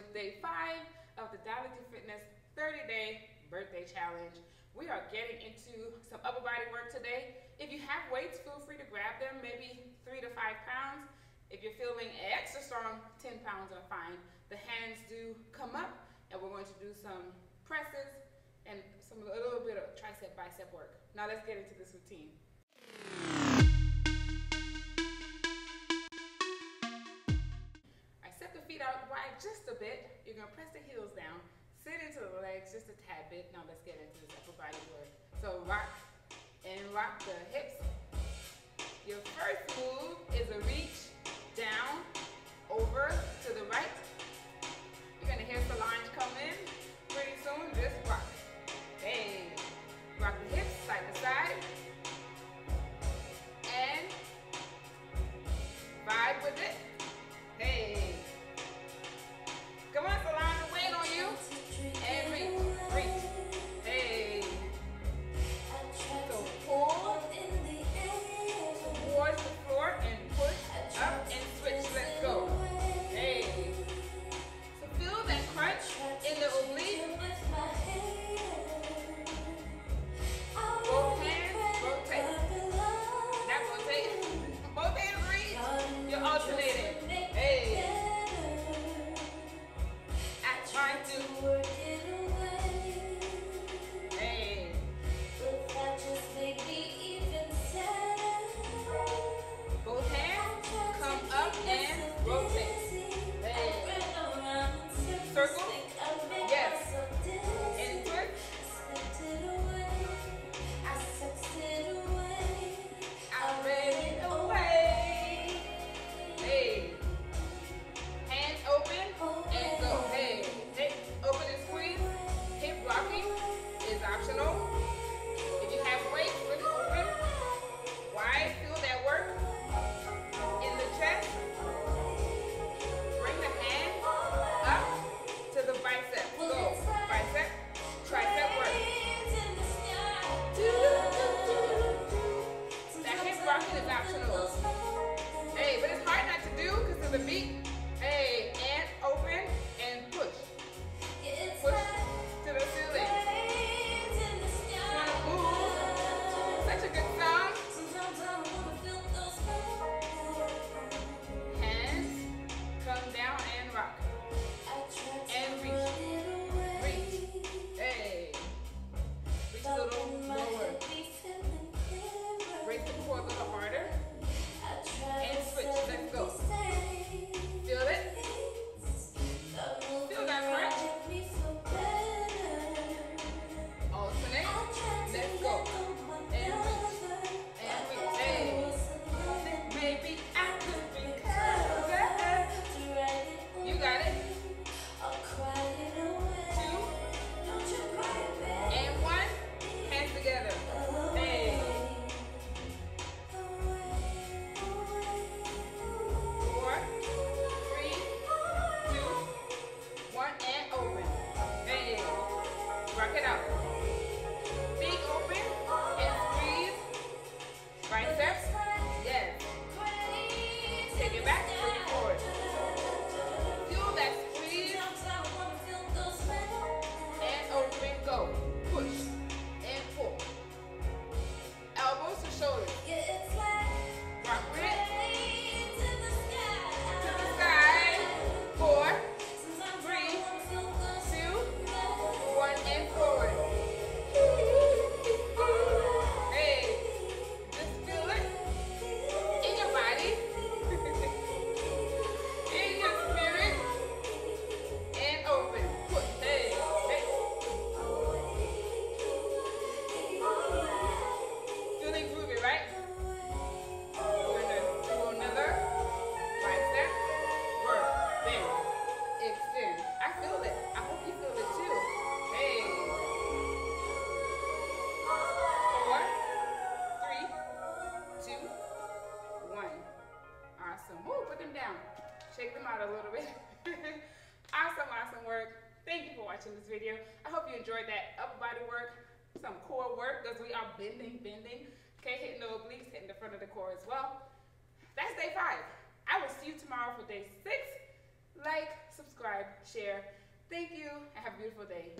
with day five of the DalaDFitness 30 day birthday challenge. We are getting into some upper body work today. If you have weights, feel free to grab them, maybe three to five pounds. If you're feeling extra strong, 10 pounds are fine. The hands do come up and we're going to do some presses and some a little bit of tricep bicep work. Now let's get into this routine. Feet out wide just a bit. You're gonna press the heels down, sit into the legs just a tad bit. Now let's get into this upper body work. So rock and rock the hips. Your first move is a reach is optional. If you have weights, really open. Wide. Feel that work in the chest. Bring the hand up to the bicep. Go. Bicep. Tricep work. That hip rocking is optional. Hey, but it's hard not to do because of the beat. It back. them out a little bit. awesome, awesome work. Thank you for watching this video. I hope you enjoyed that upper body work, some core work, because we are bending, bending. Okay, hitting the obliques, hitting the front of the core as well. That's day five. I will see you tomorrow for day six. Like, subscribe, share. Thank you, and have a beautiful day.